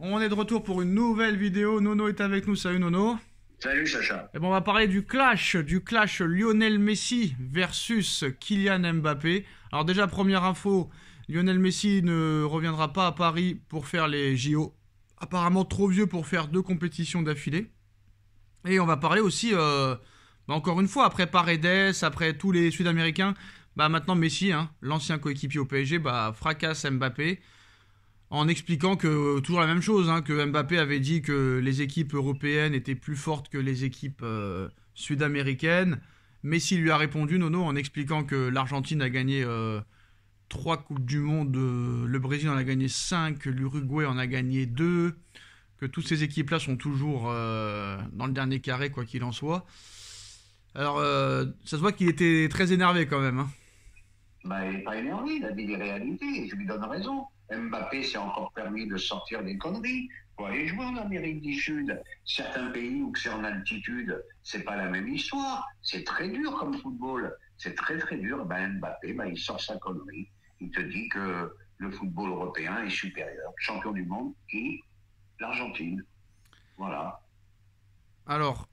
On est de retour pour une nouvelle vidéo. Nono est avec nous. Salut Nono. Salut Sacha. Et bon, on va parler du clash, du clash Lionel Messi versus Kylian Mbappé. Alors déjà, première info, Lionel Messi ne reviendra pas à Paris pour faire les JO. Apparemment trop vieux pour faire deux compétitions d'affilée. Et on va parler aussi, euh, bah, encore une fois, après Paredes, après tous les Sud-Américains, bah maintenant Messi, hein, l'ancien coéquipier au PSG, bah, fracasse Mbappé en expliquant que toujours la même chose, hein, que Mbappé avait dit que les équipes européennes étaient plus fortes que les équipes euh, sud-américaines. Messi lui a répondu, Nono, en expliquant que l'Argentine a gagné euh, trois Coupes du Monde, euh, le Brésil en a gagné 5, l'Uruguay en a gagné 2, que toutes ces équipes-là sont toujours dans le dernier carré, quoi qu'il en soit. Alors, ça se voit qu'il était très énervé quand même. Hein. Bah, il n'est pas énervé, il a dit les réalités, je lui donne raison. Mbappé s'est encore permis de sortir des conneries pour aller jouer en Amérique du Sud. Certains pays où c'est en altitude, c'est pas la même histoire. C'est très dur comme football. C'est très très dur. Ben Mbappé, ben, il sort sa connerie. Il te dit que le football européen est supérieur. Champion du monde et l'Argentine. Voilà. Alors,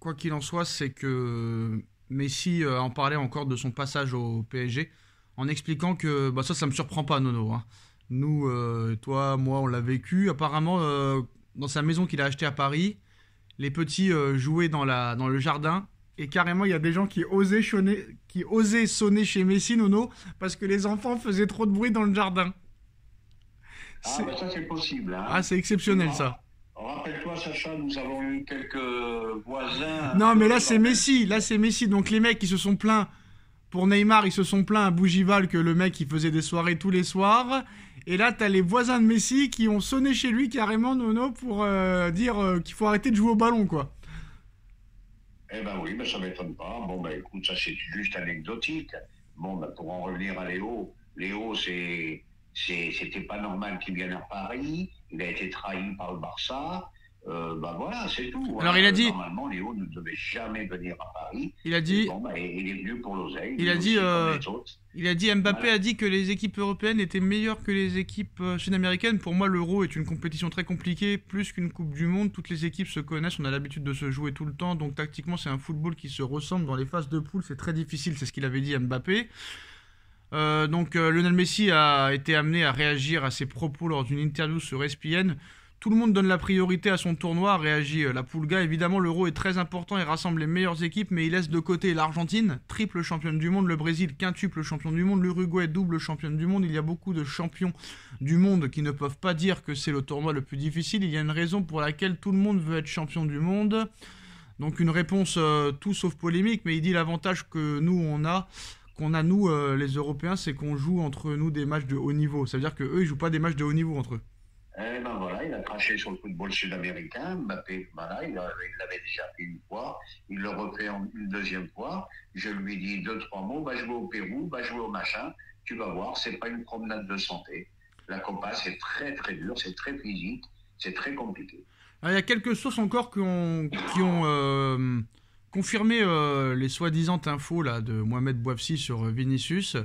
quoi qu'il en soit, c'est que Messi euh, en parlait encore de son passage au PSG en expliquant que bah ça, ça me surprend pas, Nono. Hein. Nous, euh, toi, moi, on l'a vécu. Apparemment, euh, dans sa maison qu'il a achetée à Paris, les petits euh, jouaient dans, la, dans le jardin. Et carrément, il y a des gens qui osaient, sonner, qui osaient sonner chez Messi, Nono, parce que les enfants faisaient trop de bruit dans le jardin. Ah, bah ça, c'est possible. Hein. Ah, c'est exceptionnel, ça. Rappelle-toi, Sacha, nous avons eu quelques voisins. Non, mais là, c'est Messi. Là, c'est Messi. Donc, les mecs qui se sont plaints pour Neymar, ils se sont plaints à Bougival que le mec, il faisait des soirées tous les soirs. Et là, t'as les voisins de Messi qui ont sonné chez lui carrément, Nono, pour euh, dire euh, qu'il faut arrêter de jouer au ballon, quoi. Eh ben oui, mais ça m'étonne pas. Bon, ben écoute, ça c'est juste anecdotique. Bon, ben pour en revenir à Léo, Léo, c'est, c'était pas normal qu'il vienne à Paris. Il a été trahi par le Barça. Euh, bah voilà, c'est tout. Alors il a dit. Normalement, Léo ne devait jamais venir à Paris. Il a dit. Bon, bah, il est venu pour l'oseille. Il a dit. Euh, il a dit Mbappé a dit que les équipes européennes étaient meilleures que les équipes euh, sud-américaines. Pour moi, l'Euro est une compétition très compliquée, plus qu'une Coupe du Monde. Toutes les équipes se connaissent, on a l'habitude de se jouer tout le temps. Donc tactiquement, c'est un football qui se ressemble dans les phases de poule. C'est très difficile, c'est ce qu'il avait dit Mbappé. donc Lionel Messi a été amené à réagir à ses propos lors d'une interview sur ESPN. Tout le monde donne la priorité à son tournoi, réagit euh, la Poulga. Évidemment, l'Euro est très important et rassemble les meilleures équipes, mais il laisse de côté l'Argentine, triple championne du monde, le Brésil, quintuple champion du monde, l'Uruguay, double championne du monde. Il y a beaucoup de champions du monde qui ne peuvent pas dire que c'est le tournoi le plus difficile. Il y a une raison pour laquelle tout le monde veut être champion du monde. Donc une réponse euh, tout sauf polémique, mais il dit l'avantage que nous on a, qu'on a nous euh, les Européens, c'est qu'on joue entre nous des matchs de haut niveau. Ça veut dire que eux ils jouent pas des matchs de haut niveau entre eux. Eh ben voilà, il a craché sur le football sud-américain. Mbappé, voilà, il l'avait déjà fait une fois, il le refait une deuxième fois. Je lui dis deux, trois mots, va jouer au Pérou, va jouer au machin. Tu vas voir, c'est pas une promenade de santé. La Copa, c'est très très dur, c'est très physique, c'est très compliqué. il y a quelques sources encore qui ont, euh, confirmé euh, les soi-disant infos là, de Mohamed Bouafsi sur Vinicius.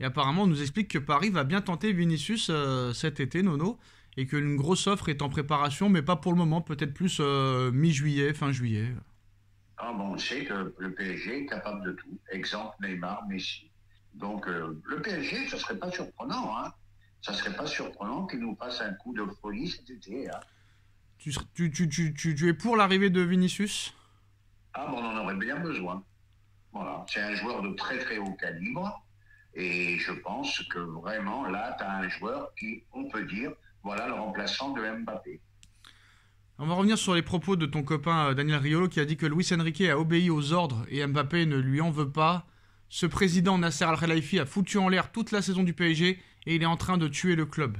Et apparemment, on nous explique que Paris va bien tenter Vinicius euh, cet été, Nono et qu'une grosse offre est en préparation, mais pas pour le moment, peut-être plus euh, mi-juillet, fin juillet. Ah bon, on sait que le PSG est capable de tout. Exemple Neymar, Messi. Donc euh, le PSG, ça serait pas surprenant, hein. Ça serait pas surprenant qu'il nous fasse un coup de folie cet été. Hein. Tu, tu, tu, tu, es pour l'arrivée de Vinicius? Ah bon, on en aurait bien besoin. Voilà, c'est un joueur de très très haut calibre. Et je pense que vraiment, là, tu as un joueur qui, on peut dire, voilà le remplaçant de Mbappé. On va revenir sur les propos de ton copain euh, Daniel Riolo qui a dit que Luis Enrique a obéi aux ordres et Mbappé ne lui en veut pas. Ce président Nasser Al-Khelaifi a foutu en l'air toute la saison du PSG et il est en train de tuer le club.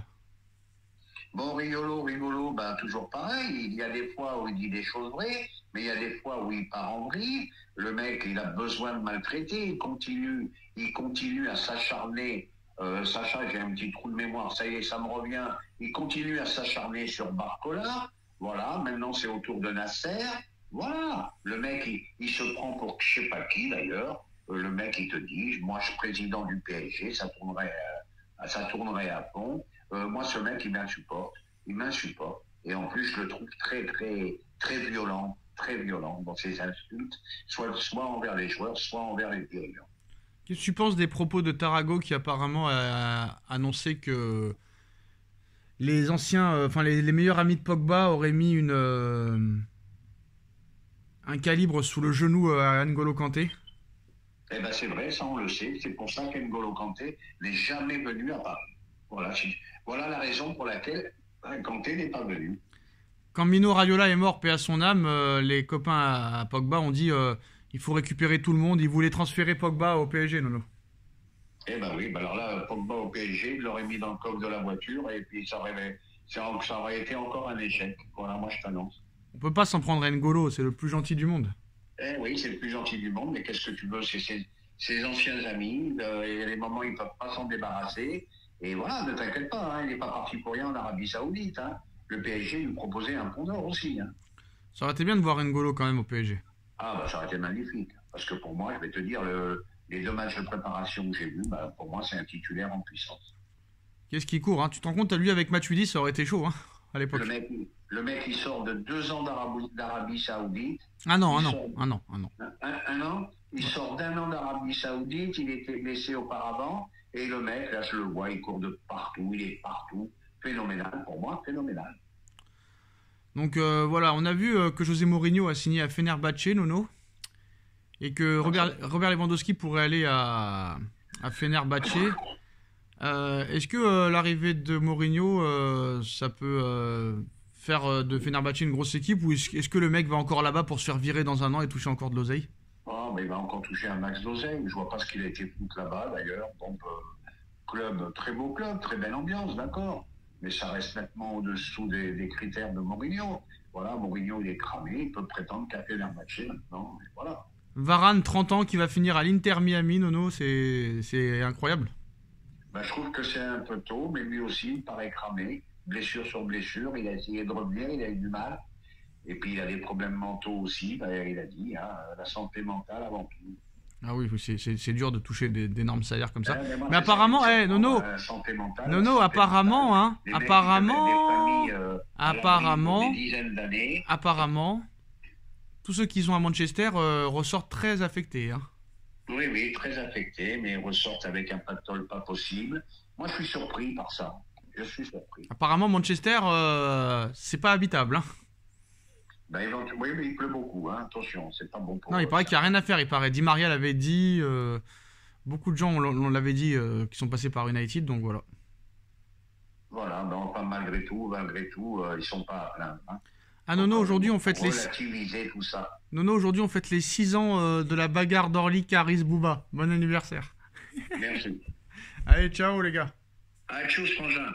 Bon, Riolo, Riolo, ben, toujours pareil. Il y a des fois où il dit des choses vraies, mais il y a des fois où il part en vrille. Le mec, il a besoin de maltraiter. Il continue, il continue à s'acharner euh, Sacha, j'ai un petit trou de mémoire, ça y est, ça me revient. Il continue à s'acharner sur Barcola. Voilà, maintenant c'est au tour de Nasser. Voilà, le mec, il, se prend pour je sais pas qui d'ailleurs. Euh, le mec, il te dit, moi je suis président du PSG, ça tournerait, ça tournerait à fond. Euh, moi, ce mec, il m'insupporte. Il m'insupporte. Et en plus, je le trouve très, très, très violent, très violent dans ses insultes, soit, soit envers les joueurs, soit envers les dirigeants. Qu'est-ce que tu penses des propos de Tarago qui apparemment a annoncé que les anciens, euh, enfin les, meilleurs amis de Pogba auraient mis une euh, un calibre sous le genou euh, à N'Golo Kanté? Eh ben c'est vrai, ça on le sait. C'est pour ça qu'N'Golo Kanté n'est jamais venu à Paris. Voilà, voilà la raison pour laquelle Kanté n'est pas venu. Quand Mino Raiola est mort, paix à son âme, les copains à Pogba ont dit il faut récupérer tout le monde. Ils voulaient transférer Pogba au PSG, Nono. Eh ben oui, ben alors là, Pogba au PSG, il l'aurait mis dans le coffre de la voiture et puis ça aurait, ça aurait été encore un échec. Voilà, moi je t'annonce. On peut pas s'en prendre à N'Golo, c'est le plus gentil du monde. Eh oui, c'est le plus gentil du monde, mais qu'est-ce que tu veux C'est ses, anciens amis, euh, il y a des moments où ils peuvent pas s'en débarrasser. Et voilà, ne t'inquiète pas, hein, il n'est pas parti pour rien en Arabie Saoudite. Hein. Le PSG lui proposait un pont d'or aussi. Hein. Ça aurait été bien de voir N'Golo quand même au PSG. Ah, bah ça aurait été magnifique. Parce que pour moi, je vais te dire, le, les deux matchs de préparation que j'ai vus, bah, pour moi, c'est un titulaire en puissance. Qu'est-ce qui court hein? Tu te rends compte, lui, avec Matuidi, ça aurait été chaud hein, à l'époque. Le mec, il sort de deux ans d'Arabie Saoudite. Un an, un an, un an, un an. Un, an Il sort d'un an d'Arabie Saoudite, il était blessé auparavant, et le mec, là, je le vois, il court de partout, il est partout. Phénoménal, pour moi, phénoménal. Donc euh, voilà, on a vu euh, que José Mourinho a signé à Fenerbahce, Nono et que Robert, Lewandowski pourrait aller à, à. Euh, est-ce que l'arrivée de Mourinho, ça peut faire de Fenerbahce une grosse équipe ou est-ce, que le mec va encore là-bas pour se faire virer dans un an et toucher encore de l'oseille? Oh, mais Il va encore toucher un max d'oseille. Je vois pas ce qu'il a été foutu là-bas d'ailleurs. Club, très beau club, très belle ambiance, d'accord. Mais ça reste nettement au-dessous des, des, critères de Mourinho. Voilà, Mourinho il est cramé, il peut prétendre qu'à Fenerbahce maintenant. Voilà. Varane, 30 ans, qui va finir à l'Inter Miami, Nono, c'est incroyable. Bah, je trouve que c'est un peu tôt, mais lui aussi, il paraît cramé. Blessure sur blessure, il a essayé de revenir, il a eu du mal. Et puis il a des problèmes mentaux aussi, il a dit, hein, la santé mentale avant tout. Ah oui, c'est dur de toucher d'énormes salaires comme ça. mais, apparemment, eh, Nono, Nono, apparemment, hein, apparemment, euh, apparemment, apparemment, tous ceux qui sont à Manchester euh, ressortent très affectés. Hein. Oui, oui, très affectés, mais ressortent avec un pactole pas possible. Moi, je suis surpris par ça. Je suis surpris. Apparemment, Manchester, euh, c'est pas habitable. Hein. Ben, oui, mais il pleut beaucoup. Hein. Attention, c'est pas bon pour. Non, il paraît qu'il n'y a rien à faire. Il paraît. Di Maria l'avait dit. Euh, beaucoup de gens l'avaient dit qui sont passés par United, donc voilà. Voilà, ben, malgré tout, malgré tout, ils sont pas à Hein. Ah Nono, aujourd'hui on fête les. tout ça. Nono, aujourd'hui on fête les 6 ans euh, de la bagarre d'Orly Caris Bouba. Bon anniversaire. Merci. Allez, ciao les gars. Allez, frangin.